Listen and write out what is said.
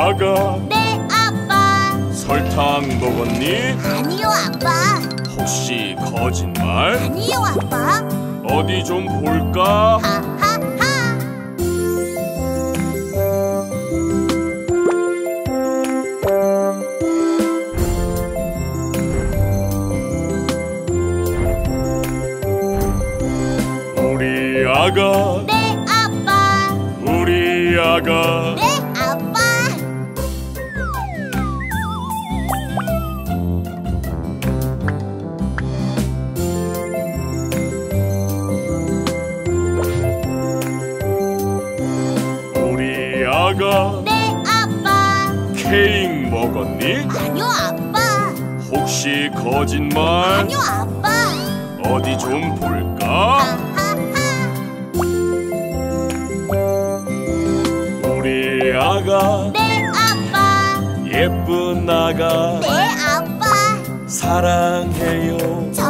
아가 네, 아빠. 설탕 먹었니? 아니요, 아빠. 혹시 거짓말? 아니요, 아빠. 어디 좀 볼까? 하하하. 우리 아가 네, 아빠. 우리 아가 아가 네, 아빠. 케이크 먹었니? 아니요, 아빠. 혹시 거짓말? 아니요, 아빠. 어디 좀 볼까? 우리 아가 네, 아빠. 예쁜 아가 네, 아빠. 사랑해요 저